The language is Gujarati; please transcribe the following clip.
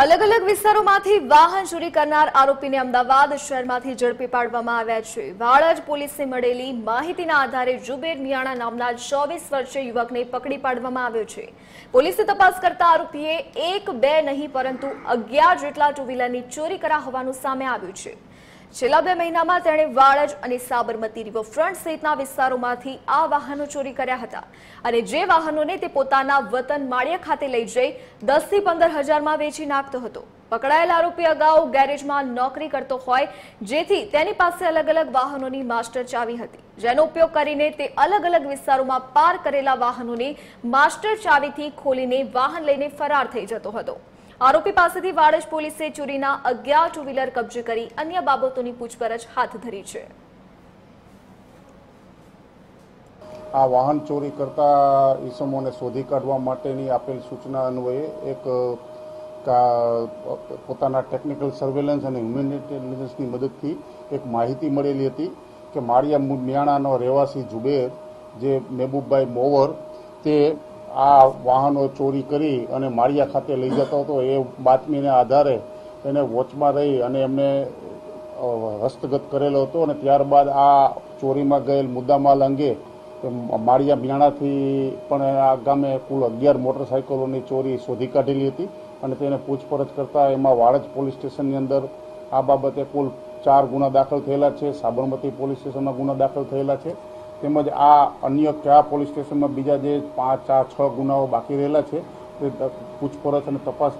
અલગ અલગ વિસ્તારોમાંથી વાહન ચોરી કરનાર આરોપીને અમદાવાદ શહેરમાંથી ઝડપી પાડવામાં આવ્યા છે. વાળજ પોલીસને મળેલી માહિતીના આધારે જુબેર મિયાણા નામના ચોવીસ વર્ષીય યુવકને પકડી પાડવામાં આવ્યો છે. પોલીસે તપાસ કરતા આરોપીએ એક, બે નહીં, પરંતુ અગિયાર જેટલા ટુ વ્હીલરની ચોરી કર્યા હોવાનું સામે આવ્યું છે. છેલ્લા બે મહિનામાં તેણે વાળજ અને સાબરમતી રિવરફ્રન્ટ સહિતના વિસ્તારોમાંથી આ વાહનો ચોરી કર્યા હતા અને જે વાહનોને તે પોતાના વતન માળિયા ખાતે લઈ જઈ દસથી પંદર હજારમાં વેચી નાખતો હતો. પકડાયેલ આરોપી અગાઉ ગેરેજમાં નોકરી કરતો હોય જેથી તેની પાસે અલગ અલગ વાહનોની માસ્ટર ચાવી હતી. જેનો ઉપયોગ કરીને તે અલગ અલગ વિસ્તારોમાં પાર કરેલા વાહનોને માસ્ટર ચાવીથી ખોલીને વાહન લઈને ફરાર થઈ જતો હતો. આરોપી પાસેથી વાડજ પોલીસે ચોરીના અગિયાર ટુ વ્હીલર કબજે કરી અન્ય બાબતોની પૂછપરછ હાથ ધરી છે. આ વાહન ચોરી કરતા ઈસમોને શોધી કાઢવા માટેની આપેલ સૂચના અન્વયે એક પોતાના ટેકનિકલ સર્વેલન્સ અને હ્યુમન ઇન્ટેલિજન્સની મદદથી એક માહિતી મળેલી હતી કે માળિયા મિયાણાનો રહેવાસી જુબેર જે મહેબૂબભાઈ મોવર, તે આ વાહનો ચોરી કરી અને માળિયા ખાતે લઈ જતો હતો એ બાતમીને આધારે એને વોચમાં રહી અને એમને હસ્તગત કરેલો હતો અને ત્યારબાદ આ ચોરીમાં ગયેલ મુદ્દામાલ અંગે માળિયા મિયાણાથી પણ આ ગામે કુલ અગિયાર મોટરસાયકલોની ચોરી શોધી કાઢેલી હતી અને તેને પૂછપરછ કરતાં એમાં વાડજ પોલીસ સ્ટેશનની અંદર આ બાબતે કુલ ચાર ગુના દાખલ થયેલા છે, સાબરમતી પોલીસ સ્ટેશનમાં ગુના દાખલ થયેલા છે. તેમજ આ અન્ય કયા પોલીસ સ્ટેશનમાં બીજા જે પાંચ, ચાર, છ ગુનાઓ બાકી રહેલા છે, તે પૂછપરછ અને તપાસ